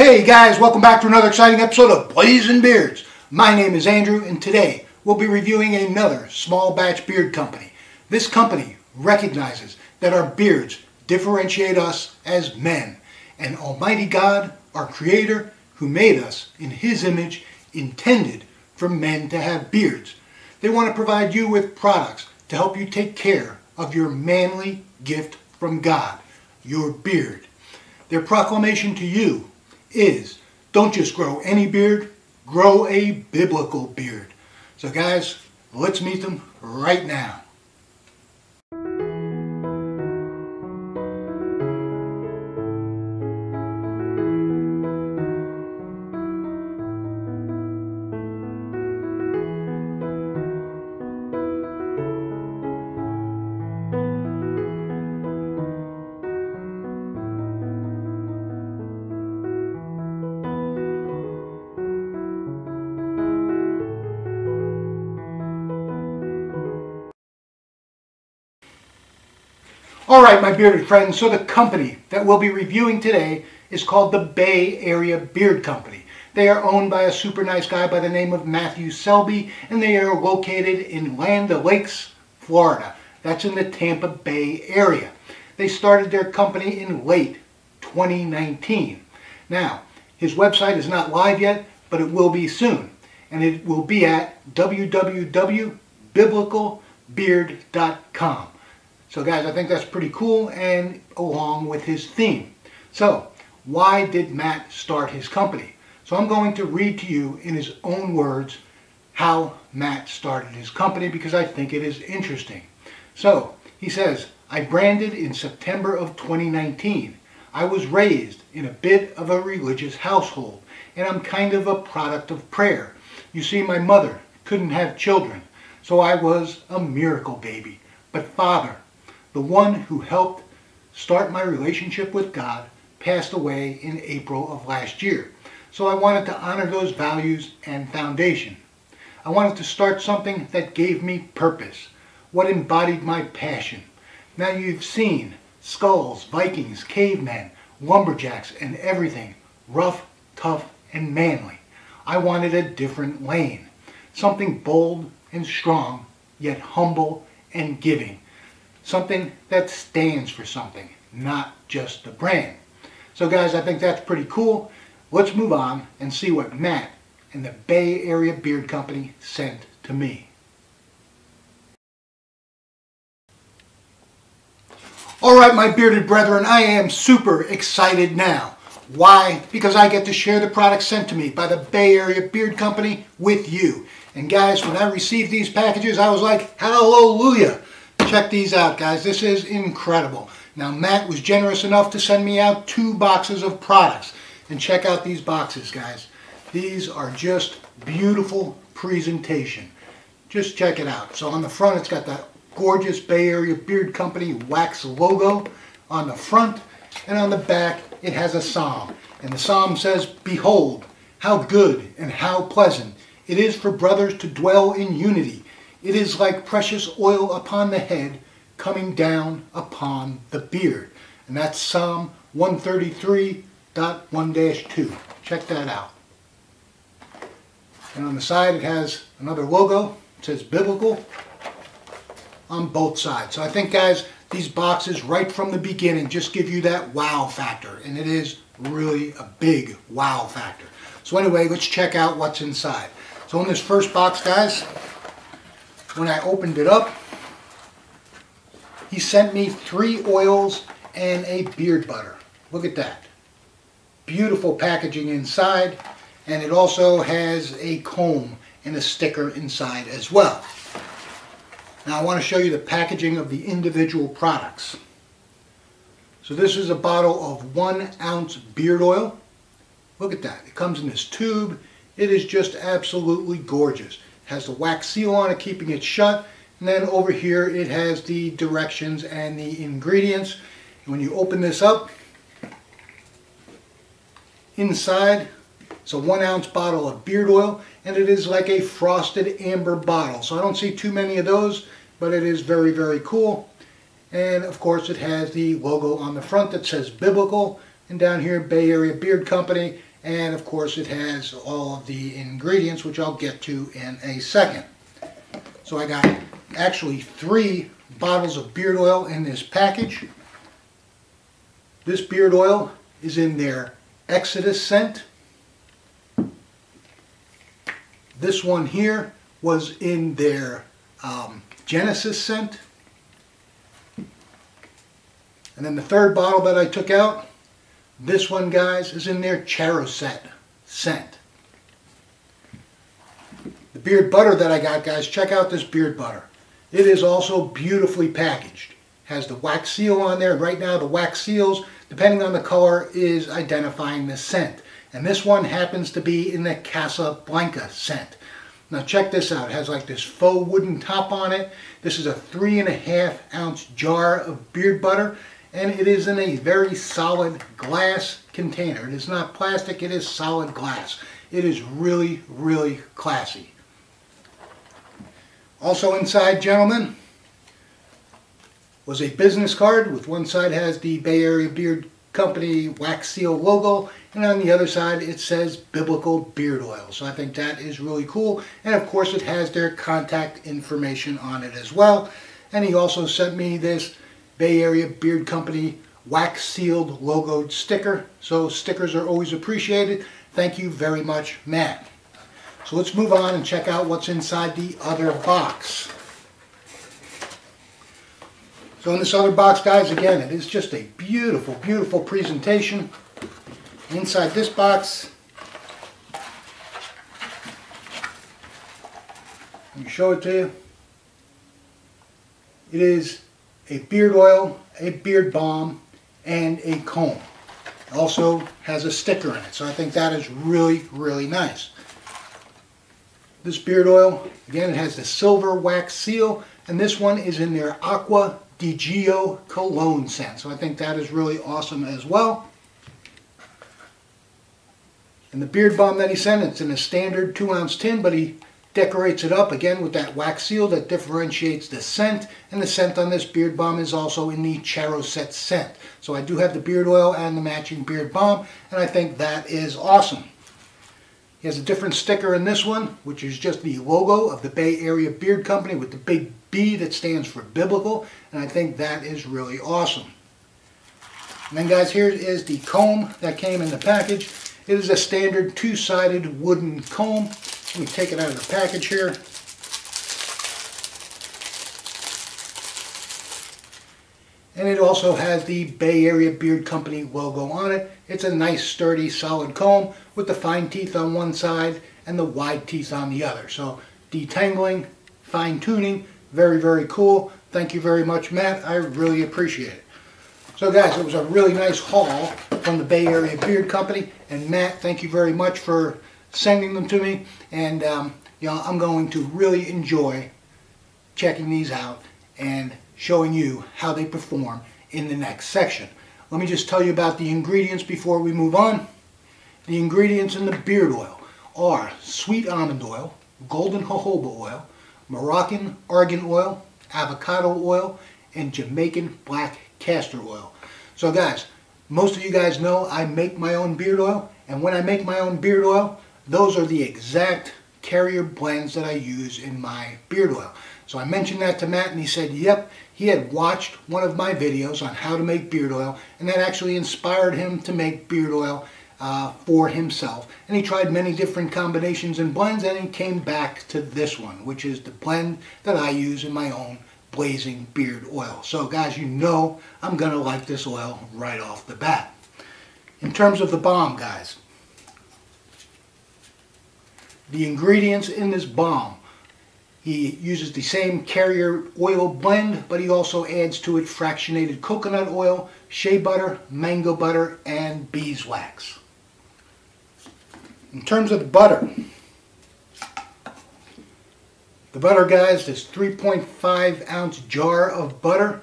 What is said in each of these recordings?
Hey guys, welcome back to another exciting episode of Blazing Beards. My name is Andrew and today we'll be reviewing another small batch beard company. This company recognizes that our beards differentiate us as men and Almighty God, our creator who made us in his image, intended for men to have beards. They want to provide you with products to help you take care of your manly gift from God, your beard. Their proclamation to you is don't just grow any beard, grow a biblical beard. So guys, let's meet them right now. All right, my bearded friends, so the company that we'll be reviewing today is called the Bay Area Beard Company. They are owned by a super nice guy by the name of Matthew Selby, and they are located in Land Lakes, Florida. That's in the Tampa Bay area. They started their company in late 2019. Now, his website is not live yet, but it will be soon. And it will be at www.biblicalbeard.com. So guys, I think that's pretty cool and along with his theme. So, why did Matt start his company? So I'm going to read to you in his own words how Matt started his company because I think it is interesting. So, he says, I branded in September of 2019. I was raised in a bit of a religious household and I'm kind of a product of prayer. You see, my mother couldn't have children, so I was a miracle baby. But Father, the one who helped start my relationship with God, passed away in April of last year. So I wanted to honor those values and foundation. I wanted to start something that gave me purpose, what embodied my passion. Now you've seen skulls, Vikings, cavemen, lumberjacks, and everything rough, tough, and manly. I wanted a different lane, something bold and strong, yet humble and giving something that stands for something, not just a brand. So guys, I think that's pretty cool. Let's move on and see what Matt and the Bay Area Beard Company sent to me. All right, my bearded brethren, I am super excited now. Why? Because I get to share the products sent to me by the Bay Area Beard Company with you. And guys, when I received these packages, I was like, hallelujah. Check these out, guys. This is incredible. Now, Matt was generous enough to send me out two boxes of products. And check out these boxes, guys. These are just beautiful presentation. Just check it out. So on the front, it's got that gorgeous Bay Area Beard Company wax logo on the front. And on the back, it has a psalm. And the psalm says, Behold, how good and how pleasant it is for brothers to dwell in unity. It is like precious oil upon the head coming down upon the beard. And that's Psalm 133.1-2. Check that out. And on the side it has another logo. It says biblical on both sides. So I think guys, these boxes right from the beginning just give you that wow factor. And it is really a big wow factor. So anyway, let's check out what's inside. So in this first box, guys, when I opened it up, he sent me three oils and a beard butter. Look at that. Beautiful packaging inside. And it also has a comb and a sticker inside as well. Now I want to show you the packaging of the individual products. So this is a bottle of one ounce beard oil. Look at that. It comes in this tube. It is just absolutely gorgeous has the wax seal on it keeping it shut and then over here it has the directions and the ingredients. And when you open this up inside it's a one ounce bottle of beard oil and it is like a frosted amber bottle. So I don't see too many of those but it is very very cool. And of course it has the logo on the front that says biblical. And down here Bay Area Beard Company and of course it has all of the ingredients which I'll get to in a second. So I got actually three bottles of beard oil in this package. This beard oil is in their Exodus scent. This one here was in their um, Genesis scent. And then the third bottle that I took out, this one guys is in their Charoset scent. The beard butter that I got guys, check out this beard butter. It is also beautifully packaged. Has the wax seal on there. Right now the wax seals, depending on the color, is identifying the scent. And this one happens to be in the Casablanca scent. Now check this out. It has like this faux wooden top on it. This is a three and a half ounce jar of beard butter and it is in a very solid glass container. It is not plastic, it is solid glass. It is really, really classy. Also inside, gentlemen, was a business card with one side has the Bay Area Beard Company wax seal logo and on the other side it says biblical beard oil so I think that is really cool and of course it has their contact information on it as well and he also sent me this Bay Area Beard Company wax sealed logoed sticker so stickers are always appreciated thank you very much Matt so let's move on and check out what's inside the other box so in this other box, guys, again, it is just a beautiful, beautiful presentation. Inside this box, let me show it to you. It is a beard oil, a beard balm, and a comb. It also has a sticker in it, so I think that is really, really nice. This beard oil, again, it has the silver wax seal, and this one is in their aqua DiGio cologne scent. So I think that is really awesome as well. And the beard balm that he sent, it's in a standard 2 ounce tin, but he decorates it up again with that wax seal that differentiates the scent. And the scent on this beard balm is also in the Charoset scent. So I do have the beard oil and the matching beard balm, and I think that is awesome. He has a different sticker in this one, which is just the logo of the Bay Area Beard Company with the big B that stands for biblical, and I think that is really awesome. And then guys, here is the comb that came in the package. It is a standard two-sided wooden comb. Let me take it out of the package here. And it also has the Bay Area Beard Company logo on it. It's a nice, sturdy, solid comb with the fine teeth on one side and the wide teeth on the other. So detangling, fine tuning, very, very cool. Thank you very much, Matt. I really appreciate it. So guys, it was a really nice haul from the Bay Area Beard Company. And Matt, thank you very much for sending them to me. And um, you know, I'm going to really enjoy checking these out and showing you how they perform in the next section. Let me just tell you about the ingredients before we move on. The ingredients in the beard oil are sweet almond oil, golden jojoba oil, Moroccan argan oil, avocado oil, and Jamaican black castor oil. So guys, most of you guys know I make my own beard oil, and when I make my own beard oil, those are the exact carrier blends that I use in my beard oil. So I mentioned that to Matt and he said, yep, he had watched one of my videos on how to make beard oil and that actually inspired him to make beard oil uh, for himself. And he tried many different combinations and blends and he came back to this one, which is the blend that I use in my own blazing beard oil. So guys, you know I'm going to like this oil right off the bat. In terms of the balm, guys, the ingredients in this balm, he uses the same carrier oil blend, but he also adds to it fractionated coconut oil, shea butter, mango butter, and beeswax. In terms of butter, the butter, guys, this 3.5 ounce jar of butter,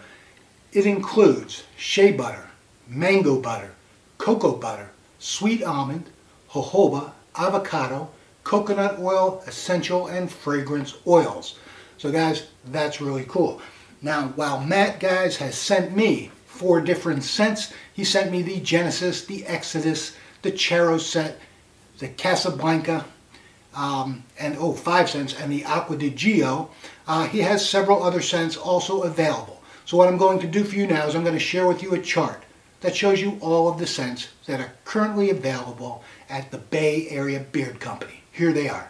it includes shea butter, mango butter, cocoa butter, sweet almond, jojoba, avocado, coconut oil, essential, and fragrance oils. So guys, that's really cool. Now, while Matt, guys, has sent me four different scents. He sent me the Genesis, the Exodus, the Charoset, the Casablanca, um, and oh, five scents, and the Acqua di Gio. Uh, he has several other scents also available. So what I'm going to do for you now is I'm going to share with you a chart that shows you all of the scents that are currently available at the Bay Area Beard Company. Here they are.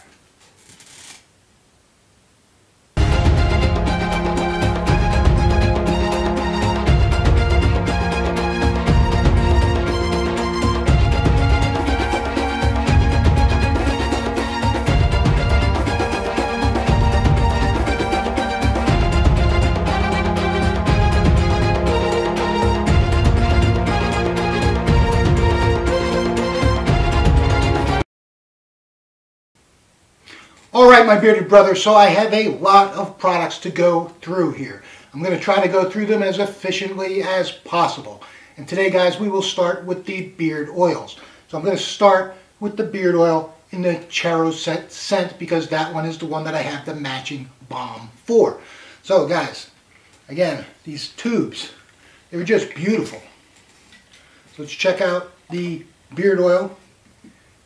Right, my bearded brother, so I have a lot of products to go through here. I'm going to try to go through them as efficiently as possible. And today, guys, we will start with the beard oils. So I'm going to start with the beard oil in the Charoset scent because that one is the one that I have the matching balm for. So, guys, again, these tubes, they were just beautiful. So let's check out the beard oil,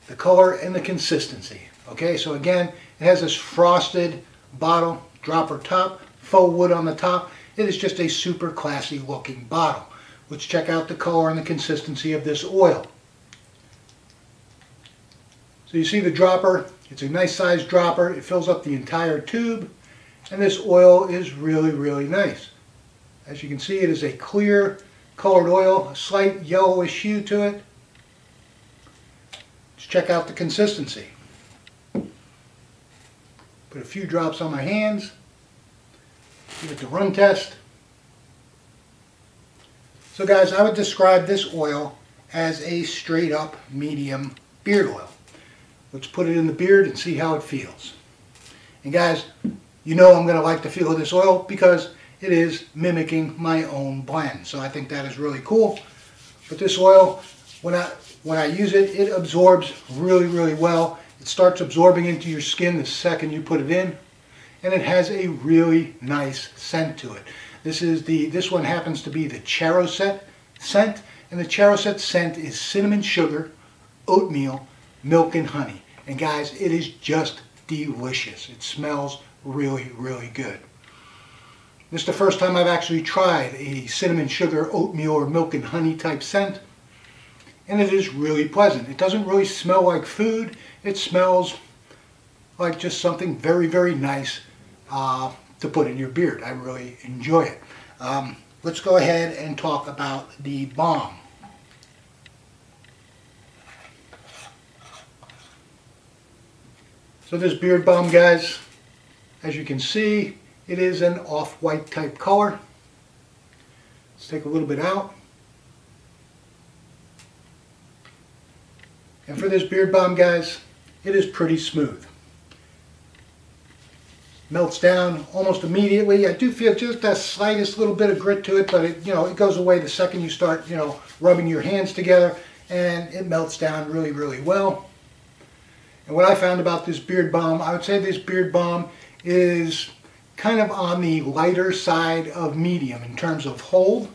the color, and the consistency. Okay, so again, it has this frosted bottle, dropper top, faux wood on the top. It is just a super classy looking bottle. Let's check out the color and the consistency of this oil. So you see the dropper, it's a nice size dropper. It fills up the entire tube. And this oil is really, really nice. As you can see, it is a clear colored oil, a slight yellowish hue to it. Let's check out the consistency. Put a few drops on my hands. Give it the run test. So guys, I would describe this oil as a straight up medium beard oil. Let's put it in the beard and see how it feels. And guys, you know I'm going to like the feel of this oil because it is mimicking my own blend. So I think that is really cool. But this oil, when I, when I use it, it absorbs really, really well. It starts absorbing into your skin the second you put it in. And it has a really nice scent to it. This is the this one happens to be the Charoset scent. And the Charoset scent is cinnamon sugar, oatmeal, milk, and honey. And guys, it is just delicious. It smells really, really good. This is the first time I've actually tried a cinnamon sugar, oatmeal, or milk and honey type scent and it is really pleasant. It doesn't really smell like food. It smells like just something very, very nice uh, to put in your beard. I really enjoy it. Um, let's go ahead and talk about the balm. So this beard balm, guys, as you can see, it is an off-white type color. Let's take a little bit out. And for this beard balm, guys, it is pretty smooth. Melts down almost immediately. I do feel just the slightest little bit of grit to it, but it, you know, it goes away the second you start, you know, rubbing your hands together and it melts down really, really well. And what I found about this beard balm, I would say this beard balm is kind of on the lighter side of medium in terms of hold.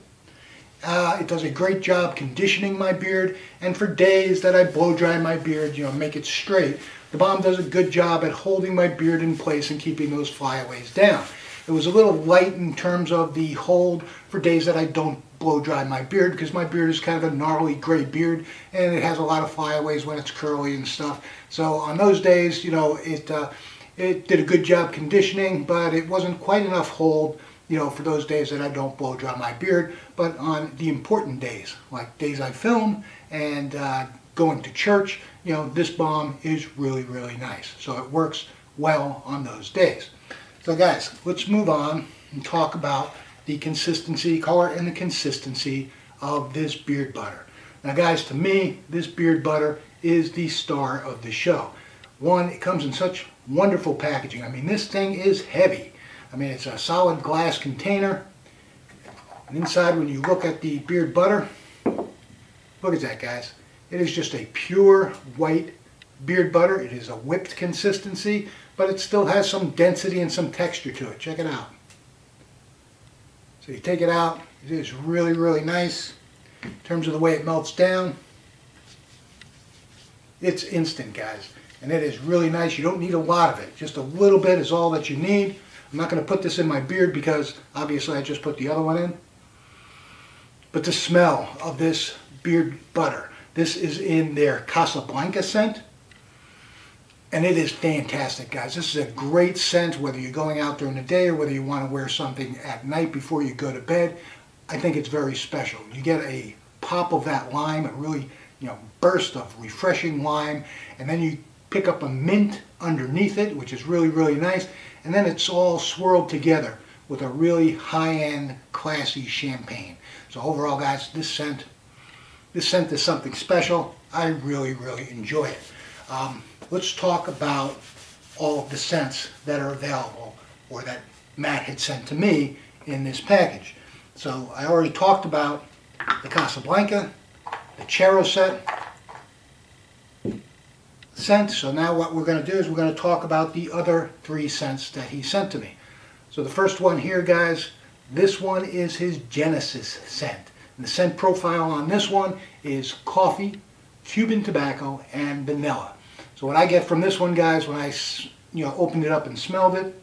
Uh, it does a great job conditioning my beard, and for days that I blow dry my beard, you know, make it straight, the balm does a good job at holding my beard in place and keeping those flyaways down. It was a little light in terms of the hold for days that I don't blow dry my beard because my beard is kind of a gnarly gray beard and it has a lot of flyaways when it's curly and stuff. So on those days, you know, it, uh, it did a good job conditioning, but it wasn't quite enough hold you know, for those days that I don't blow dry my beard, but on the important days, like days I film and uh, going to church, you know, this balm is really, really nice. So it works well on those days. So guys, let's move on and talk about the consistency, color, and the consistency of this beard butter. Now guys, to me, this beard butter is the star of the show. One, it comes in such wonderful packaging. I mean, this thing is heavy. I mean, it's a solid glass container. And inside, when you look at the beard butter, look at that, guys. It is just a pure white beard butter. It is a whipped consistency, but it still has some density and some texture to it. Check it out. So you take it out, It is really, really nice in terms of the way it melts down. It's instant, guys. And it is really nice. You don't need a lot of it. Just a little bit is all that you need. I'm not going to put this in my beard because obviously I just put the other one in. But the smell of this beard butter. This is in their Casablanca scent. And it is fantastic, guys. This is a great scent, whether you're going out during the day or whether you want to wear something at night before you go to bed. I think it's very special. You get a pop of that lime, a really you know burst of refreshing lime, and then you pick up a mint underneath it, which is really, really nice. And then it's all swirled together with a really high-end, classy champagne. So overall, guys, this scent, this scent is something special. I really, really enjoy it. Um, let's talk about all of the scents that are available or that Matt had sent to me in this package. So I already talked about the Casablanca, the Charoset scent. So now what we're going to do is we're going to talk about the other three scents that he sent to me. So the first one here, guys, this one is his Genesis scent. And the scent profile on this one is coffee, Cuban tobacco, and vanilla. So what I get from this one, guys, when I you know opened it up and smelled it,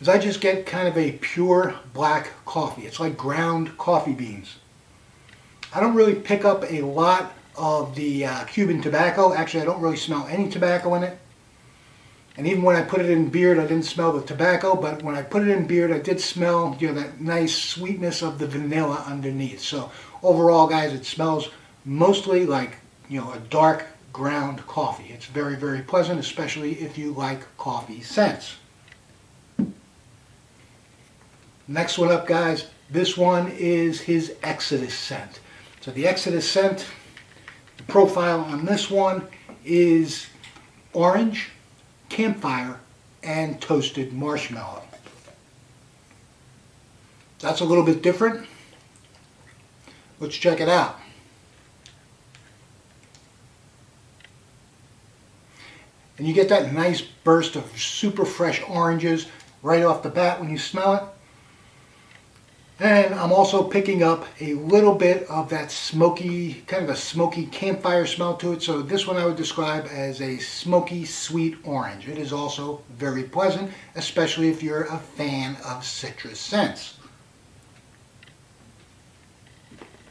is I just get kind of a pure black coffee. It's like ground coffee beans. I don't really pick up a lot of the uh, Cuban tobacco. Actually, I don't really smell any tobacco in it. And even when I put it in beard, I didn't smell the tobacco, but when I put it in beard, I did smell you know, that nice sweetness of the vanilla underneath. So overall, guys, it smells mostly like you know a dark ground coffee. It's very, very pleasant, especially if you like coffee scents. Next one up, guys, this one is his Exodus scent. So the Exodus scent, profile on this one is orange, campfire, and toasted marshmallow. That's a little bit different. Let's check it out. And you get that nice burst of super fresh oranges right off the bat when you smell it. And I'm also picking up a little bit of that smoky, kind of a smoky campfire smell to it. So this one I would describe as a smoky sweet orange. It is also very pleasant, especially if you're a fan of citrus scents.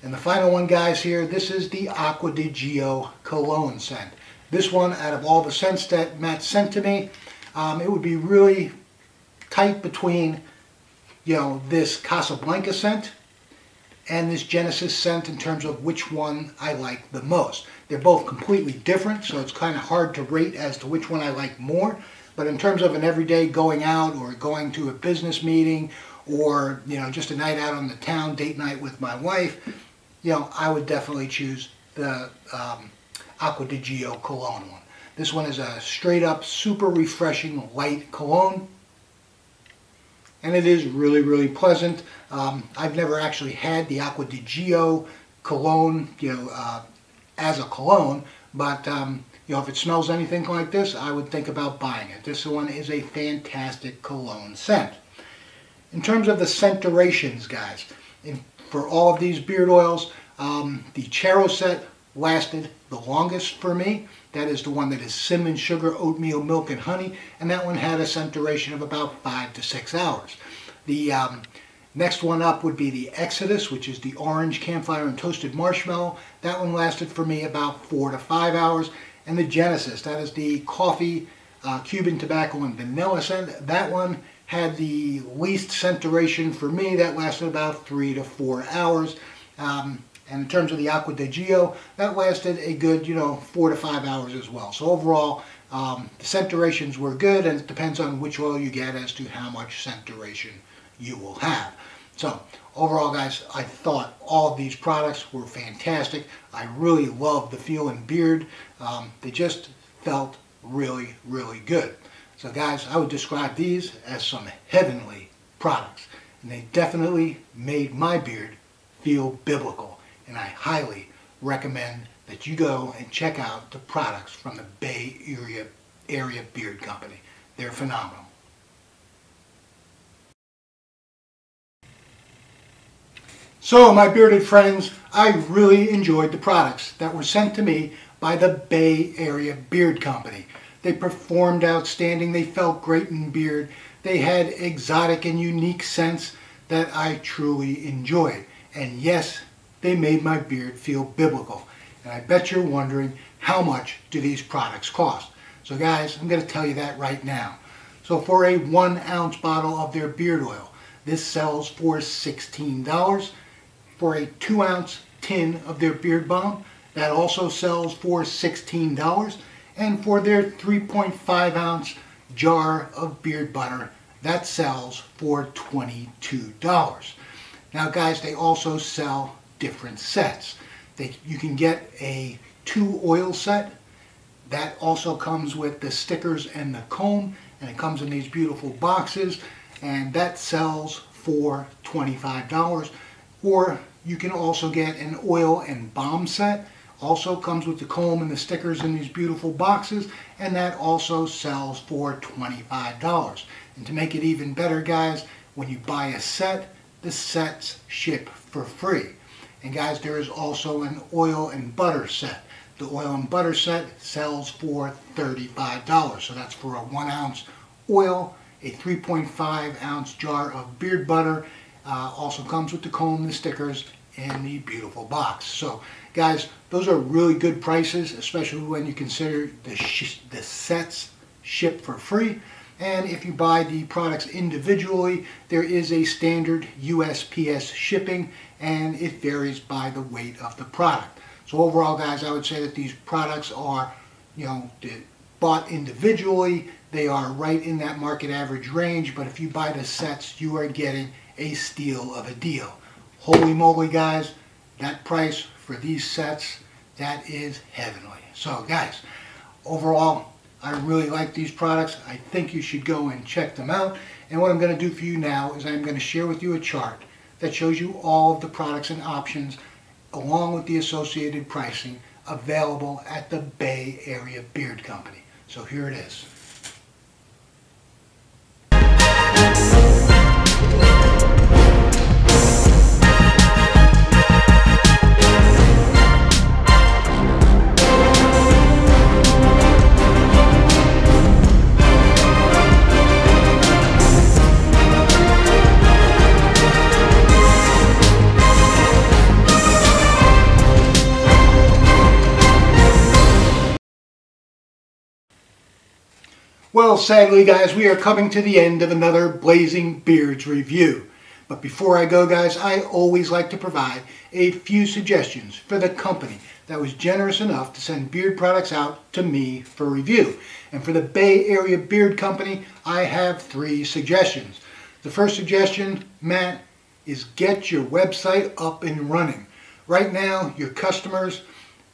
And the final one, guys, here, this is the Acqua di Gio cologne scent. This one, out of all the scents that Matt sent to me, um, it would be really tight between you know, this Casablanca scent and this Genesis scent in terms of which one I like the most. They're both completely different, so it's kind of hard to rate as to which one I like more. But in terms of an everyday going out or going to a business meeting or, you know, just a night out on the town, date night with my wife, you know, I would definitely choose the um, Acqua di Gio cologne one. This one is a straight up super refreshing light cologne and it is really, really pleasant. Um, I've never actually had the Acqua di Gio cologne, you know, uh, as a cologne, but um, you know, if it smells anything like this, I would think about buying it. This one is a fantastic cologne scent. In terms of the scent durations, guys, in, for all of these beard oils, um, the Charoset lasted the longest for me. That is the one that is cinnamon, sugar, oatmeal, milk, and honey, and that one had a scent duration of about five to six hours. The um, next one up would be the Exodus, which is the orange campfire and toasted marshmallow. That one lasted for me about four to five hours. And the Genesis, that is the coffee, uh, Cuban tobacco, and vanilla scent. That one had the least scent duration for me. That lasted about three to four hours. Um, and in terms of the Acqua di Gio, that lasted a good, you know, four to five hours as well. So overall, um, the scent durations were good, and it depends on which oil you get as to how much scent duration you will have. So overall, guys, I thought all of these products were fantastic. I really loved the feel and beard. Um, they just felt really, really good. So guys, I would describe these as some heavenly products. And they definitely made my beard feel biblical and I highly recommend that you go and check out the products from the Bay Area, Area Beard Company. They're phenomenal. So, my bearded friends, I really enjoyed the products that were sent to me by the Bay Area Beard Company. They performed outstanding, they felt great in beard, they had exotic and unique scents that I truly enjoyed. And yes, they made my beard feel biblical. And I bet you're wondering, how much do these products cost? So guys, I'm going to tell you that right now. So for a one ounce bottle of their beard oil, this sells for $16. For a two ounce tin of their beard balm, that also sells for $16. And for their 3.5 ounce jar of beard butter, that sells for $22. Now guys, they also sell different sets. They, you can get a two oil set. That also comes with the stickers and the comb and it comes in these beautiful boxes and that sells for $25 or you can also get an oil and balm set. Also comes with the comb and the stickers in these beautiful boxes and that also sells for $25 and to make it even better guys when you buy a set the sets ship for free and guys there is also an oil and butter set the oil and butter set sells for $35. So that's for a one ounce oil, a 3.5 ounce jar of beard butter. Uh, also comes with the comb, the stickers, and the beautiful box. So guys, those are really good prices, especially when you consider the, the sets shipped for free. And if you buy the products individually, there is a standard USPS shipping and it varies by the weight of the product. So overall, guys, I would say that these products are, you know, bought individually. They are right in that market average range, but if you buy the sets, you are getting a steal of a deal. Holy moly, guys, that price for these sets, that is heavenly. So, guys, overall, I really like these products. I think you should go and check them out. And what I'm going to do for you now is I'm going to share with you a chart that shows you all of the products and options along with the associated pricing available at the Bay Area Beard Company. So here it is. Sadly, guys, we are coming to the end of another Blazing Beards review. But before I go, guys, I always like to provide a few suggestions for the company that was generous enough to send beard products out to me for review. And for the Bay Area Beard Company, I have three suggestions. The first suggestion, Matt, is get your website up and running. Right now, your customers,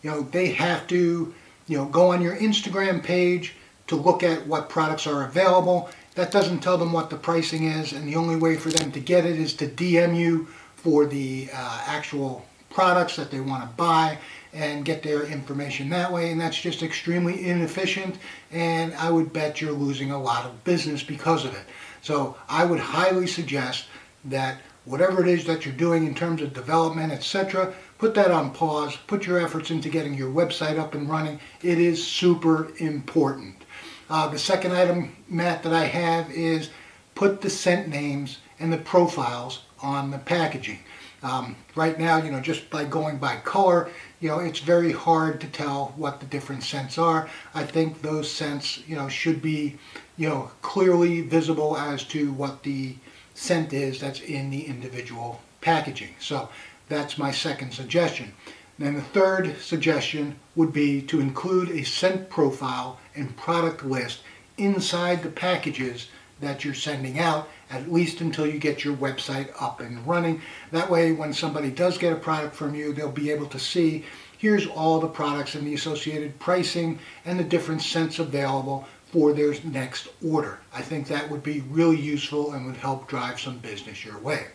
you know, they have to, you know, go on your Instagram page, to look at what products are available. That doesn't tell them what the pricing is, and the only way for them to get it is to DM you for the uh, actual products that they want to buy and get their information that way and that's just extremely inefficient and I would bet you're losing a lot of business because of it. So I would highly suggest that whatever it is that you're doing in terms of development etc put that on pause put your efforts into getting your website up and running it is super important uh, the second item, Matt, that I have is put the scent names and the profiles on the packaging. Um, right now, you know, just by going by color, you know, it's very hard to tell what the different scents are. I think those scents, you know, should be, you know, clearly visible as to what the scent is that's in the individual packaging. So that's my second suggestion. And the third suggestion would be to include a scent profile and product list inside the packages that you're sending out, at least until you get your website up and running. That way, when somebody does get a product from you, they'll be able to see here's all the products and the associated pricing and the different scents available for their next order. I think that would be really useful and would help drive some business your way.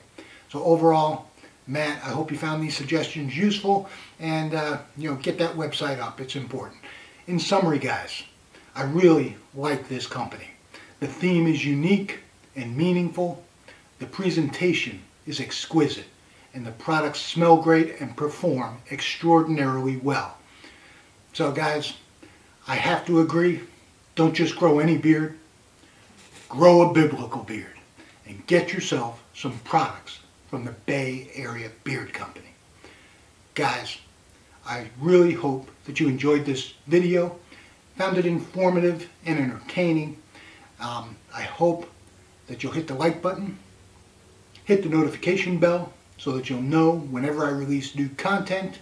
So overall, Matt, I hope you found these suggestions useful and uh, you know get that website up. It's important. In summary, guys, I really like this company. The theme is unique and meaningful. The presentation is exquisite. and the products smell great and perform extraordinarily well. So guys, I have to agree, don't just grow any beard, grow a biblical beard and get yourself some products from the Bay Area Beard Company. Guys, I really hope that you enjoyed this video, found it informative and entertaining. Um, I hope that you'll hit the like button, hit the notification bell so that you'll know whenever I release new content.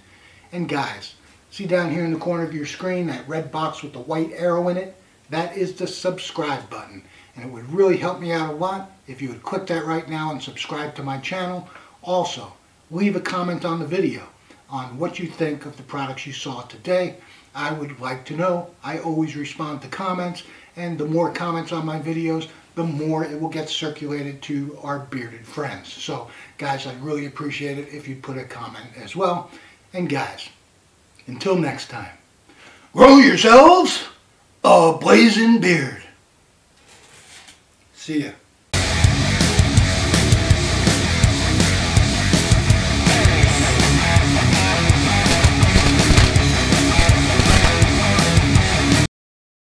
And guys, see down here in the corner of your screen, that red box with the white arrow in it? That is the subscribe button. And it would really help me out a lot if you would click that right now and subscribe to my channel. Also, leave a comment on the video on what you think of the products you saw today. I would like to know. I always respond to comments, and the more comments on my videos, the more it will get circulated to our bearded friends. So, guys, I'd really appreciate it if you'd put a comment as well. And guys, until next time, grow yourselves a blazing beard. See ya.